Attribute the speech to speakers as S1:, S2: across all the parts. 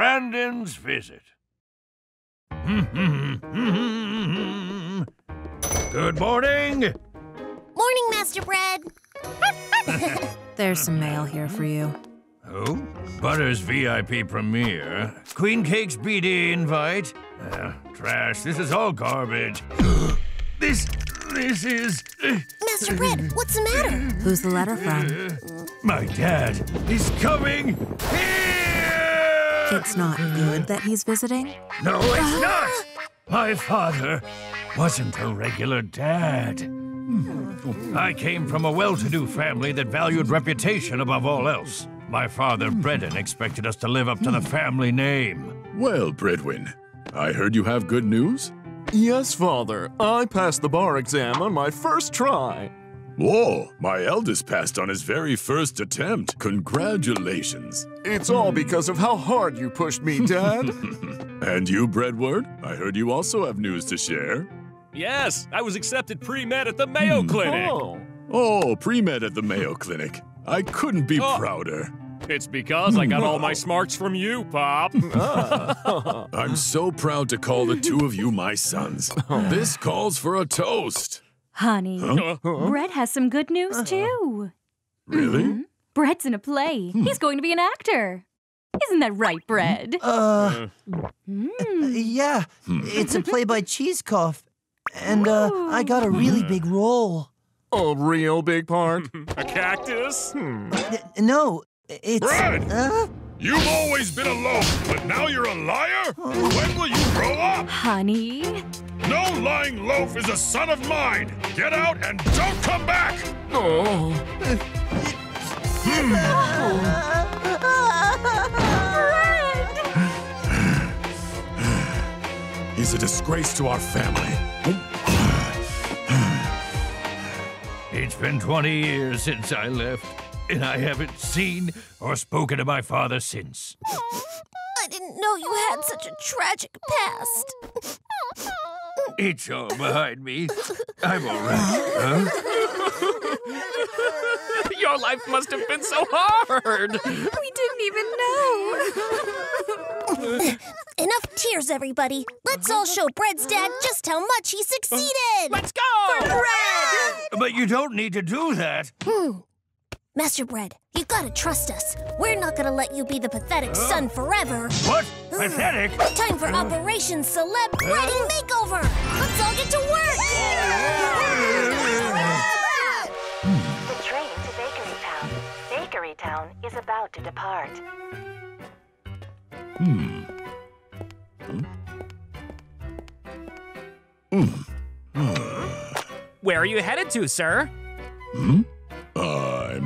S1: Brandon's visit. Good morning.
S2: Morning, Master Bread.
S3: There's some mail here for you.
S1: Oh, Butter's VIP premiere. Queen Cake's BD invite. Uh, trash. This is all garbage. this, this is. uh,
S2: Master Bread, what's the matter?
S3: Who's the letter from?
S1: my dad. He's coming here.
S3: It's not good that he's visiting.
S1: No, it's not. My father wasn't a regular dad. I came from a well to do family that valued reputation above all else. My father, Brandon, expected us to live up to the family name.
S4: Well, Bredwin, I heard you have good news?
S5: Yes, Father. I passed the bar exam on my first try.
S4: Whoa, my eldest passed on his very first attempt. Congratulations.
S5: It's all because of how hard you pushed me, Dad.
S4: And you, Bredward? I heard you also have news to share.
S6: Yes, I was accepted pre-med at the Mayo hmm. Clinic.
S5: oh.
S4: Oh, pre-med at the Mayo Clinic. I couldn't be
S6: Oh.
S4: prouder.
S6: It's because I got all my smarts from you, Pop.
S4: I'm so proud to call the two of you my sons. This calls for a toast.
S7: Honey,
S6: Uh,
S7: Brett has some good news too.
S4: Really?
S7: Brett's in a play. He's going to be an actor. Isn't that right, Brett?
S8: Uh,
S7: Mm.
S8: yeah, it's a play by Cheesecoff. And, uh, I got a really big role.
S5: A real big part.
S6: a cactus?
S8: N- No, it's.
S4: Brad!
S8: Uh,
S4: You've always been a loaf, but now you're a liar? When will you grow up?
S7: Honey,
S4: No lying loaf is a son of mine. Get out and don't come back.
S5: Oh.
S4: He's a disgrace to our family.
S1: It's been 20 years since I left, and I haven't seen or spoken to my father since.
S2: I didn't know you had such a tragic past.
S1: It's all behind me. I'm all right. Huh?
S6: Your life must have been so hard.
S7: we didn't even know.
S2: Enough tears, everybody. Let's all show Bread's dad just how much he succeeded.
S6: Let's go! bread.
S1: But you don't need to do that. Hmm.
S2: Master Bread, you gotta trust us. We're not gonna let you be the pathetic son forever.
S1: What? Pathetic?
S2: Time for Operation Celeb Wedding Makeover. Let's all get to work.
S9: The train to Bakery Town. Bakery Town is about to depart. Hmm. Hmm? Mm.
S6: Where are you headed to, sir?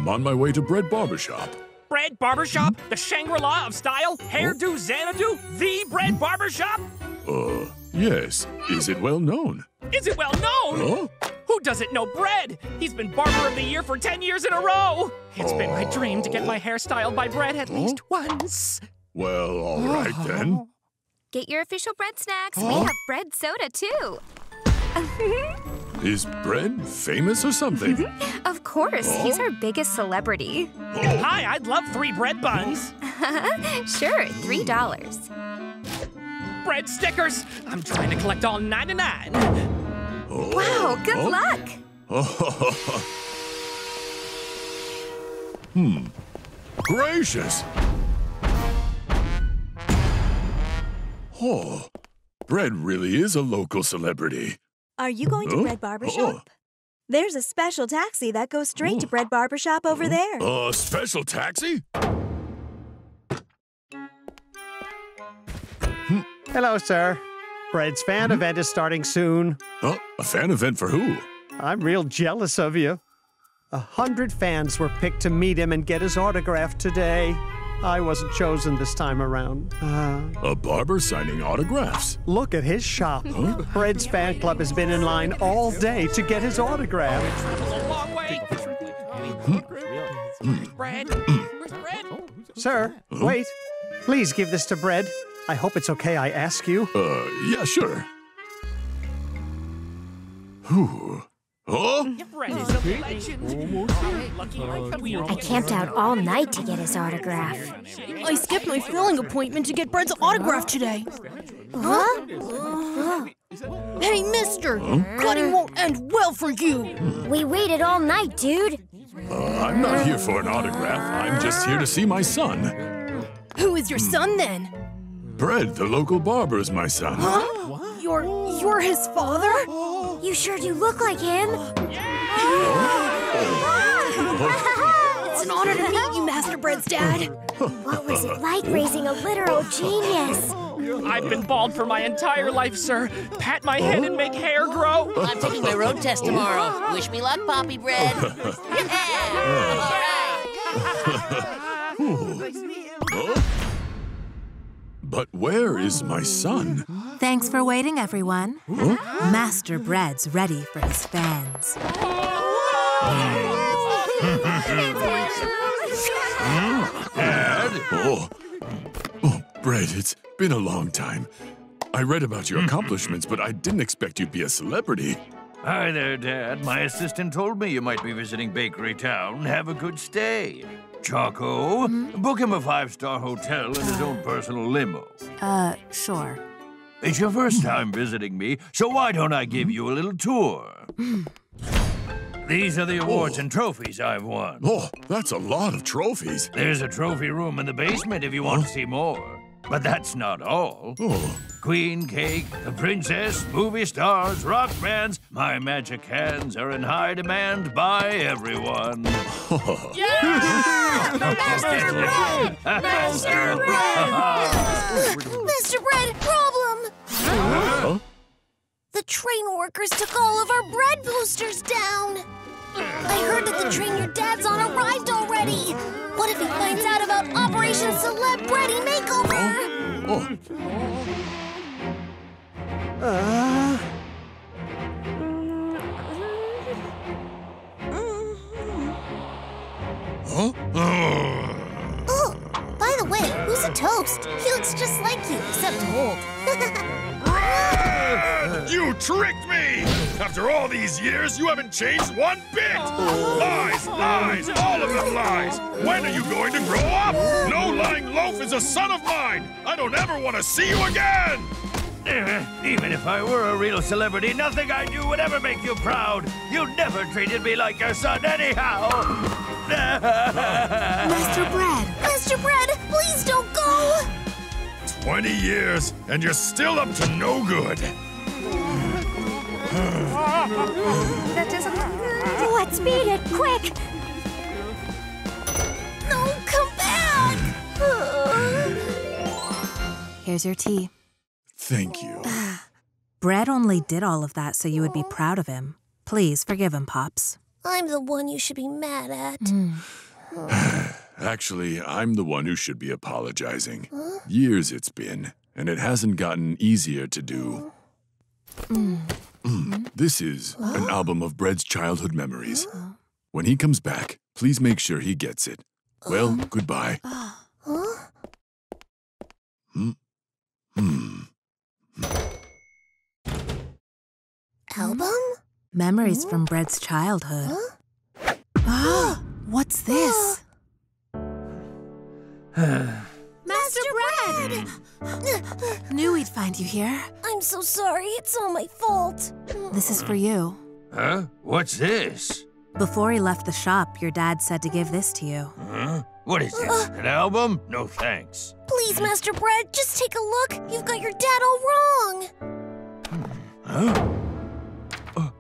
S4: I'm on my way to Bread Barbershop.
S6: Bread Barbershop, the Shangri-La of style, hairdo Xanadu, the Bread Barbershop?
S4: Uh, yes. Is it well known?
S6: Is it well known?
S4: Huh?
S6: Who doesn't know Bread? He's been Barber of the Year for 10 years in a row. It's been my dream to get my hair styled by Bread at least once.
S4: Well, all right then.
S10: Get your official bread snacks. We have bread soda too.
S4: Is Bread famous or something?
S10: Of course, he's our biggest celebrity.
S6: Hi, I'd love three bread buns.
S10: Sure, three dollars.
S6: Bread stickers. I'm trying to collect all 99.
S10: Wow, good
S4: Oh.
S10: luck.
S4: hmm. Gracious. Oh, Bread really is a local celebrity.
S11: Are you going to Bread Barbershop? Oh. There's a special taxi that goes straight to oh. Bread Barbershop over there.
S4: A special taxi?
S12: Hello, sir. Bread's fan hmm? event is starting soon.
S4: Oh, a fan event for who?
S12: I'm real jealous of you. A hundred fans were picked to meet him and get his autograph today. I wasn't chosen this time around. Uh,
S4: A barber signing autographs.
S12: look at his shop. Bread's fan club has been in line all day to get his autograph.
S6: Bread?
S12: Sir, wait. Please give this to Bread. I hope it's okay I ask you.
S4: Uh, yeah, sure. Whew. Oh?
S6: Brett is a legend. Lucky we
S2: I camped out all night to get his autograph.
S13: I skipped my filling appointment to get Brett's autograph today.
S2: Huh?
S13: Hey, mister! Cutting won't end well for you!
S2: We waited all night, dude.
S4: Uh, I'm not here for an autograph. I'm just here to see my son.
S13: Who is your son then?
S4: Bread, the local barber, is my son.
S13: Huh? You're you're his father?
S2: You sure do look like him.
S13: it's an honor to meet you, Master Bread's dad.
S2: What was it like raising a literal genius?
S6: I've been bald for my entire life, sir. Pat my head and make hair grow.
S14: I'm taking my road test tomorrow. Wish me luck, Poppy Bread.
S4: Huh? But where is my son?
S3: Thanks for waiting, everyone. Master Bread's ready for his fans.
S4: Dad? Oh. Oh, Bread, it's been a long time. I read about your accomplishments, but I didn't expect you'd be a celebrity.
S1: Hi there, Dad. My assistant told me you might be visiting Bakery Town. Have a good stay. Choco, book him a five star hotel and his own personal limo.
S3: Uh, sure.
S1: It's your first time visiting me, so why don't I give you a little tour? These are the awards and trophies I've won.
S4: Oh, that's a lot of trophies.
S1: There's a trophy room in the basement if you want to see more. But that's not all. Oh. Queen cake, the princess, movie stars, rock bands, my magic hands are in high demand by everyone. yeah!
S2: Master Bread! Master Bread! Mr. Bread, problem!
S4: Huh?
S2: The train workers took all of our bread boosters down. I heard that the train your dad's on arrived already. What if he finds out about Operation Celeb Bready Makeover?
S12: Uh,
S4: Huh?
S2: Oh, by the way, who's a toast? He looks just like you, except old.
S4: You tricked me! After all these years, you haven't changed one bit! Lies, lies, all of them lies! When are you going to grow up? No lying loaf is a son of mine! I don't ever want to see you again!
S1: Eh, Even if I were a real celebrity, nothing I do would ever make you proud. You never treated me like your son, anyhow.
S2: Master Bread! Master Bread, please don't go!
S4: 20 years, and you're still up to no good.
S2: Let's beat it, quick! No, come back!
S3: Here's your tea.
S4: Thank you.
S3: Bread only did all of that so you would be proud of him. Please forgive him, Pops.
S2: I'm the one you should be mad at.
S4: Actually, I'm the one who should be apologizing. Years it's been, and it hasn't gotten easier to do. Mm, This is an album of Bread's childhood memories. When he comes back, please make sure he gets it. Well, goodbye.
S2: Huh?
S4: Hmm? Hmm.
S2: Album?
S3: Memories from Bread's childhood. Ah, what's this?
S2: Master Bread!
S3: Knew we'd find you here.
S2: I'm so sorry. It's all my fault.
S3: This is for you.
S1: Huh? What's this?
S3: Before he left the shop, your dad said to give this to you.
S1: Huh? What is this? An album? No thanks.
S2: Please, Master Bread, just take a look. You've got your dad all wrong.
S1: Huh? Uh.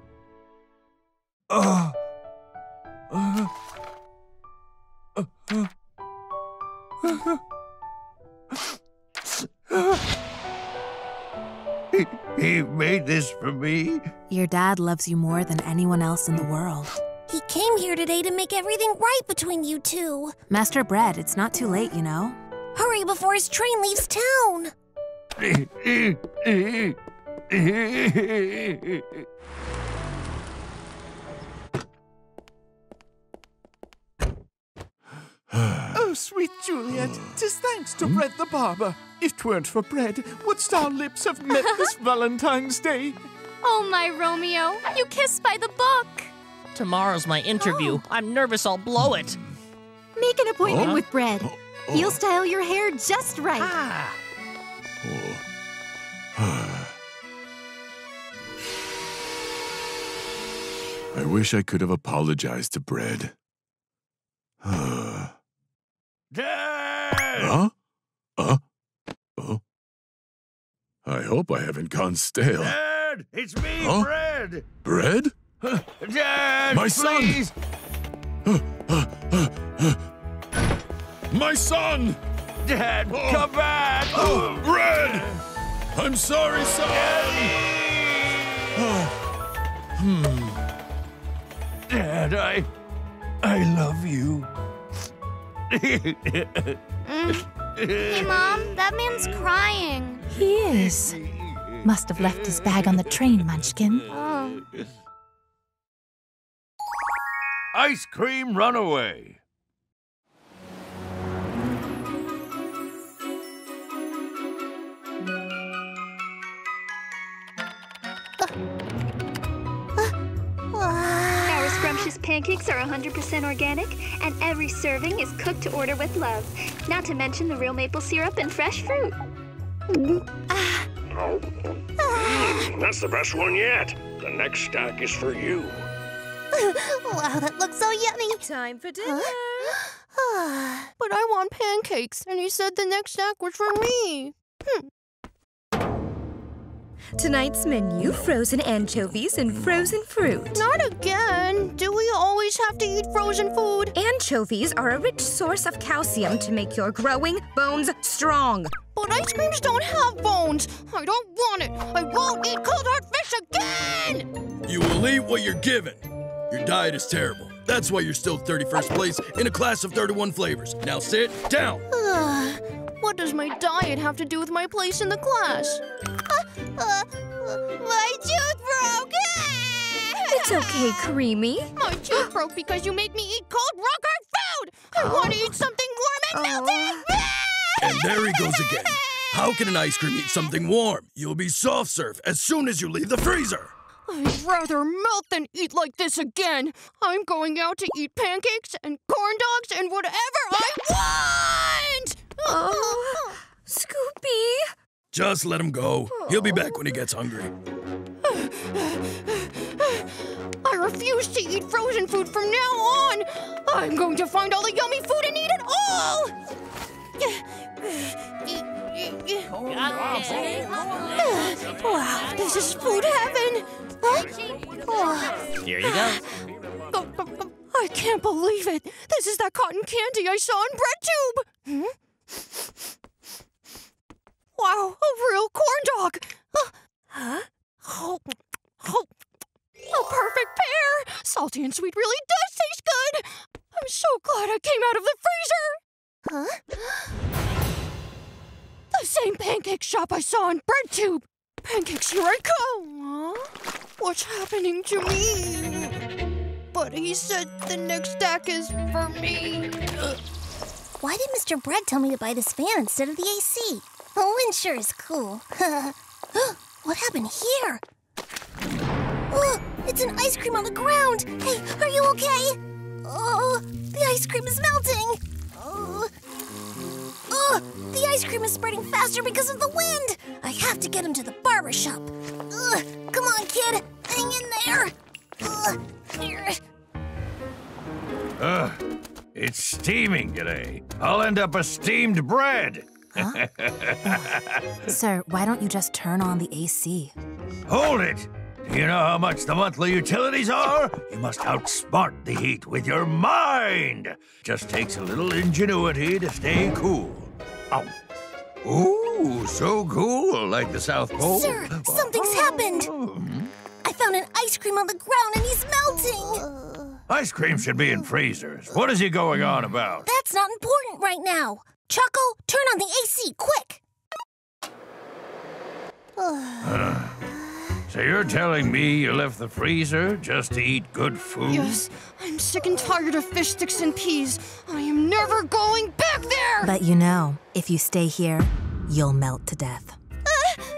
S1: Uh. Uh. Uh. He, he made this for me?
S3: Your dad loves you more than anyone else in the world.
S2: He came here today to make everything right between you two.
S3: Master Bread, it's not too late, you know.
S2: Hurry before his train leaves town.
S5: Oh, sweet Juliet, tis thanks to hmm? Bread the barber. If If 'tweren't for Bread, wouldst our lips have met this Valentine's Day?
S10: Oh, my Romeo, you kiss by the book.
S14: Tomorrow's my interview. Oh. I'm nervous I'll blow it.
S13: Make an appointment
S14: Huh?
S13: with Bread. Oh, oh. He'll style your hair just right. Ah.
S4: I wish I could have apologized to Bread. huh?
S1: Dad!
S4: Huh? Oh. I hope I haven't gone stale.
S1: Dad! It's me,
S4: Huh?
S1: Bread!
S4: Bread?
S1: Dad!
S4: My son! My son!
S1: Dad, come back!
S4: Oh, Bread! I'm sorry, son!
S1: Hmm. Dad, I. I love you.
S10: Hey, Mom, that man's crying.
S15: He is. Must have left his bag on the train, Munchkin.
S10: Oh.
S1: Ice cream runaway.
S16: Our scrumptious pancakes are 100% organic, and every serving is cooked to order with love. Not to mention the real maple syrup and fresh fruit.
S17: Oh. Mm, that's the best one yet. The next stack is for you.
S2: wow, that looks so yummy.
S11: Time for dinner.
S18: But I want pancakes, and he said the next stack was for me. Hmm.
S11: Tonight's menu frozen anchovies and frozen fruit.
S18: Not again. Do we always have to eat frozen food?
S11: Anchovies are a rich source of calcium to make your growing bones strong.
S18: But ice creams don't have bones. I don't want it. I won't eat cold hard fish again.
S19: You will eat what you're given. Your diet is terrible. That's why you're still 31st place in a class of 31 flavors. Now sit down.
S18: What does my diet have to do with my place in the class?
S2: Uh, my tooth broke.
S11: It's okay, Creamy.
S18: My tooth broke because you make me eat cold rock hard food. I want to eat something warm and melting.
S19: And there he goes again. How can an ice cream eat something warm? You'll be soft serve as soon as you leave the freezer.
S18: I'd rather melt than eat like this again. I'm going out to eat pancakes and corn dogs and whatever I want.
S11: Oh, Scoopy.
S19: Just let him go. He'll be back when he gets hungry.
S18: I refuse to eat frozen food from now on. I'm going to find all the yummy food and eat it all. Wow, this is food heaven. Huh?
S14: Here you go.
S18: I can't believe it. This is that cotton candy I saw in bread tube. Hmm? Wow, a real corn dog. Uh, huh? Oh, oh, a perfect pair. Salty and sweet really does taste good. I'm so glad I came out of the freezer. Huh? The same pancake shop I saw in bread tube. Pancakes, here I come. Huh? What's happening to me? But he said the next stack is for me.
S2: Why did Mr. Bread tell me to buy this fan instead of the AC? The wind sure is cool. what happened here? Oh, it's an ice cream on the ground. Hey, are you okay? Oh, the ice cream is melting. Oh, oh, the ice cream is spreading faster because of the wind. I have to get him to the barber shop. Come on, kid. Hang in there. Here.
S1: It's steaming today. I'll end up a steamed bread.
S3: Sir, why don't you just turn on the AC?
S1: Hold it! Do you know how much the monthly utilities are? You must outsmart the heat with your mind! Just takes a little ingenuity to stay cool. Ow. Ooh, so cool, like the South Pole.
S2: Sir, something's oh. happened. I found an ice cream on the ground and he's melting.
S1: Ice cream should be in freezers. What is he going on about?
S2: That's not important right now. Choco, turn on the AC, quick.
S1: Uh, so you're telling me you left the freezer just to eat good food?
S18: Yes, I'm sick and tired of fish sticks and peas. I am never going back there.
S3: But you know, if you stay here, you'll melt to death.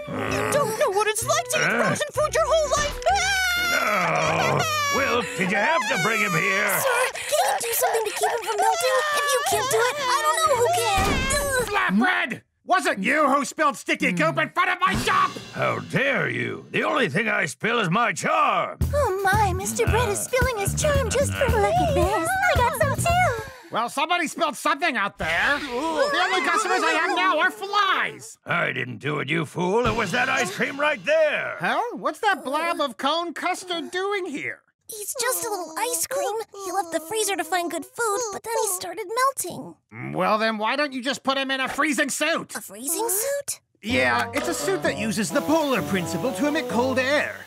S18: You don't know what it's it's like to eat
S1: Huh?
S18: frozen food your whole life.
S1: Oh, Wilk, did you have to bring him here?
S2: Sir, can you do something to keep him from melting? If you can't do it, I don't know who can.
S20: Flatbread! Wasn't you who spilled sticky hmm. goop in front of my shop?
S1: How dare you? The only thing I spill is my charm.
S2: Oh my, Mr. Bread is uh, spilling his charm just for look at this. I got some too.
S20: Well, somebody spilled something out there. The only customers I have now are flies.
S1: I didn't do it, you fool. It was that ice cream right there.
S20: Huh? What's that blob of cone custard doing here?
S2: He's just a little ice cream. He left the freezer to find good food, but then he started melting.
S20: Mm, well, then why don't you just put him in a freezing suit?
S2: A freezing suit?
S20: Yeah, it's a suit that uses the polar principle to emit cold air.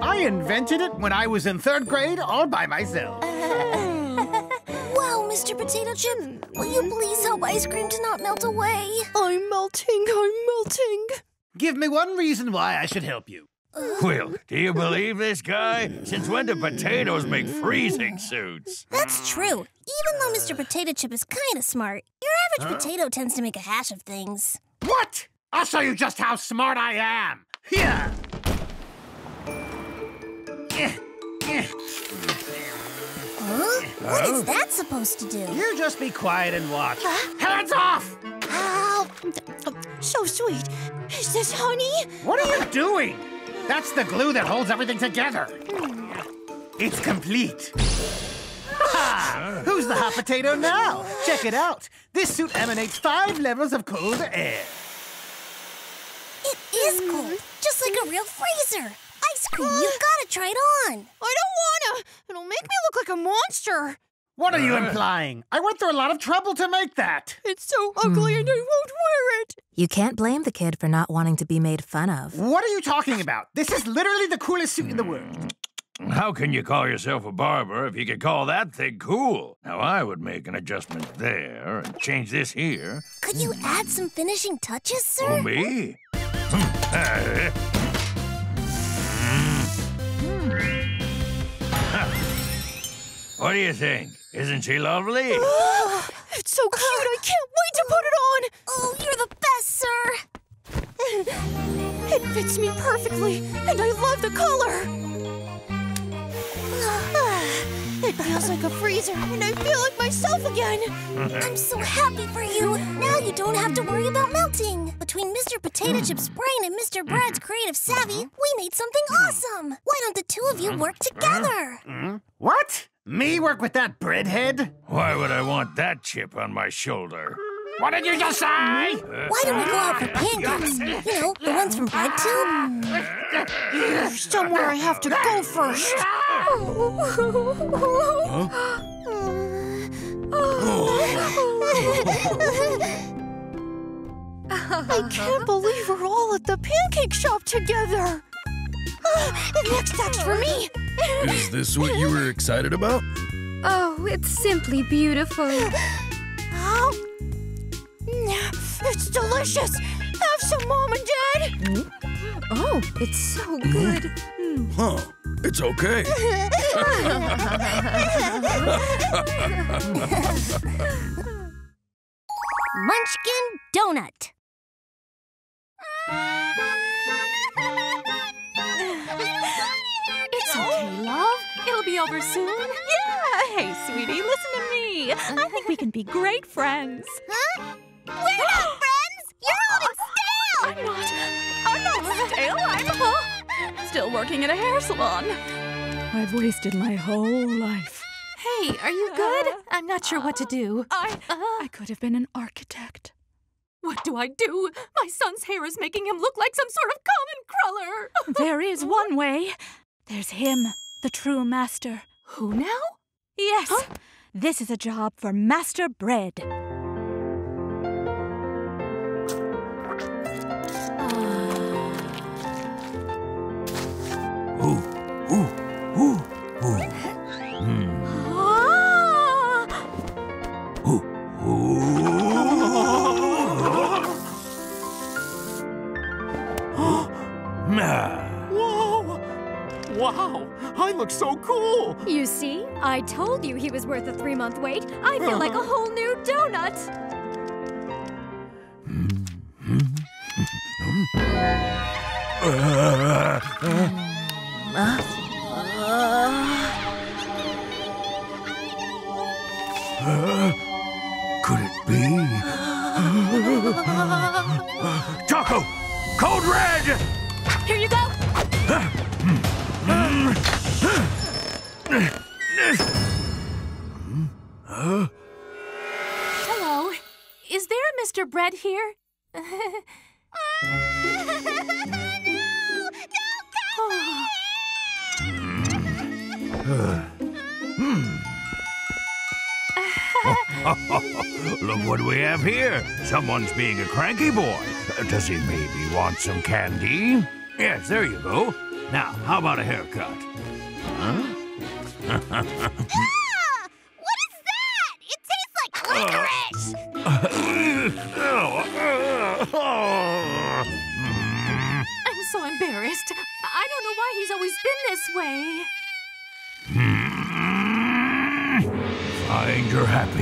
S20: I invented it when I was in third grade all by myself.
S2: Wow, Mr. Potato Chip, will you please help ice cream to not melt away?
S18: I'm melting, I'm melting.
S20: Give me one reason why I should help you.
S1: Wilk, do you believe this guy? Since when do potatoes make freezing suits?
S2: That's true. Even though Mr. Potato Chip is kind of smart, your average
S1: Huh?
S2: potato tends to make a hash of things.
S20: What? I'll show you just how smart I am. Here.
S2: Huh? What is that supposed to do?
S20: You just be quiet and watch. Hands off!
S18: Ow. Oh, so sweet. Is this honey?
S20: What are you doing? That's the glue that holds everything together. It's complete. Ha! Who's the hot potato now? Check it out. This suit emanates five levels of cold air.
S2: It is cold, just like a real freezer. Ice cream, you've got to try it on.
S18: I don't wanna. It'll make me look like a monster.
S20: What are you implying? I went through a lot of trouble to make that.
S18: It's so ugly and I won't wear it.
S3: You can't blame the kid for not wanting to be made fun of.
S20: What are you talking about? This is literally the coolest suit in the world.
S1: How can you call yourself a barber if you could call that thing cool? Now, I would make an adjustment there and change this here.
S2: Could you add some finishing touches, sir?
S1: Oh, me? Uh, What do you think? Isn't she lovely?
S18: it's so cute. I can't wait to put it on.
S2: Oh, you're the best, sir.
S18: It fits me perfectly, and I love the color. It feels like a freezer, and I feel like myself again.
S2: I'm so happy for you. Now you don't have to worry about melting. Between Mr. Potato Chip's brain and Mr. Bread's creative savvy, we made something awesome. Why don't the two of you work together?
S20: Hmm? What? Me work with that breadhead?
S1: Why would I want that chip on my shoulder?
S20: What did you just say?
S2: Why don't we go out for pancakes? You know, the ones from BreadTube?
S18: There's somewhere I have to go first. I can't believe we're all at the pancake shop together. Oh, the next act's for me.
S19: Is this what you were excited about?
S10: Oh, it's simply beautiful.
S18: Oh, it's delicious. Have some, Mom and Dad.
S10: Oh, it's so good.
S19: Huh. It's okay.
S2: Munchkin Donut.
S7: Ah! Be over soon. Yeah. Hey, sweetie, listen to me. I think we can be great friends.
S2: Huh? We're not friends! You're holding stale!
S7: I'm not. I'm not stale. I'm still working in a hair salon. I've wasted my whole life. Hey, are you good? Uh, I'm not sure what to do. I uh-huh. I could have been an architect. What do I do? My son's hair is making him look like some sort of common cruller. there is one way. There's him, the true master. Who now? Yes. This is a job for Master Bread.
S1: Ooh, ooh, ooh, ooh. Hmm.
S7: Ah!
S1: Ooh, ooh. Ah.
S5: Wow, I look so cool.
S10: You see, I told you he was worth a three month wait. I feel like a whole new donut.
S1: Uh,
S3: Uh,
S1: uh, could it be? Choco! Code Red!
S7: Here you go. Mr. Bread here? no! oh. hmm.
S1: Look what we have here. Someone's being a cranky boy. Does he maybe want some candy? Yes, there you go. Now, how about a haircut? Huh?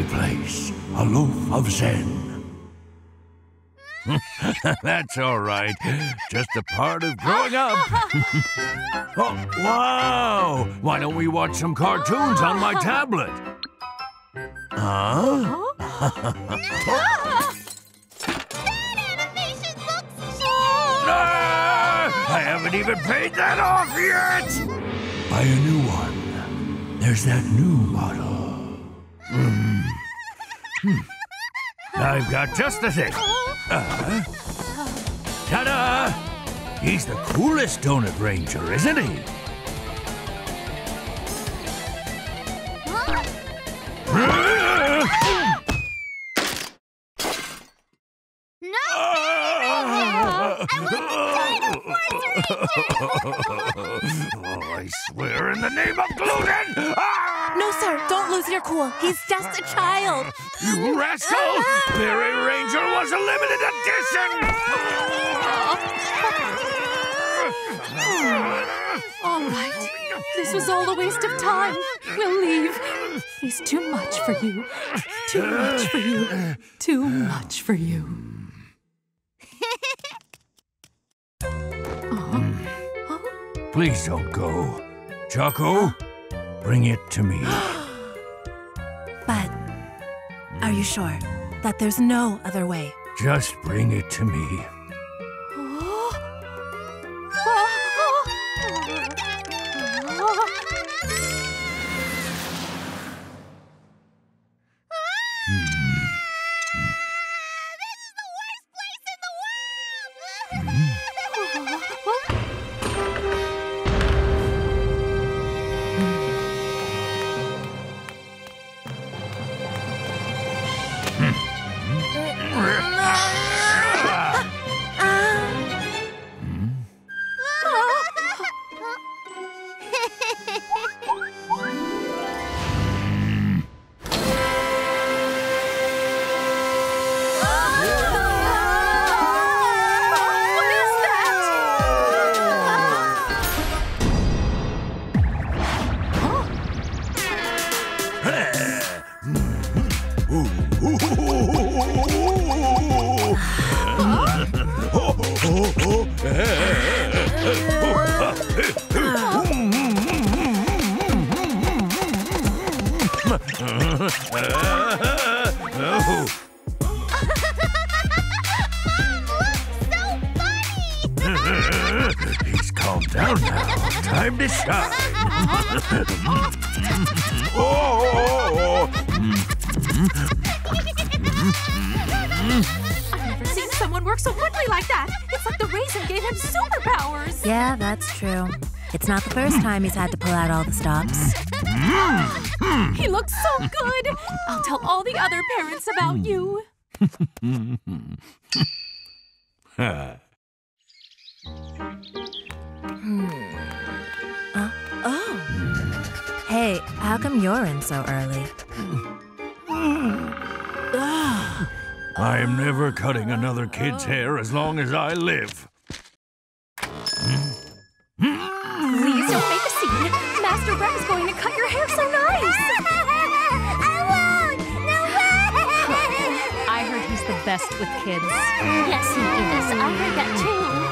S1: place. A loaf of Zen. That's all right. Just a part of growing up. oh, wow! Why don't we watch some cartoons on my tablet? Huh? oh. That animation looks Ah, I haven't even paid that off yet! Buy a new one. There's that new model. Mm. Hmm. I've got just the thing. Uh, ta-da! He's the coolest donut ranger, isn't he?
S13: Lose your cool. He's just a child.
S1: You rascal! Berry Ranger was a limited edition!
S7: All right. This was all a waste of time. We'll leave. He's too much for you. Too much for you. Too much for you.
S1: Please don't go. Choco, bring it to me.
S3: are you sure that there's no other way?
S1: Just bring it to me. He's
S7: hmm. It's
S3: not the first time he's had to pull out all the stops.
S7: He looks so good. I'll tell all the other parents about you.
S3: Uh, oh. Hey, how come you're in so early?
S1: I am never cutting another kid's hair as long as I live.
S15: With kids.
S9: Yes, he is. I heard that too.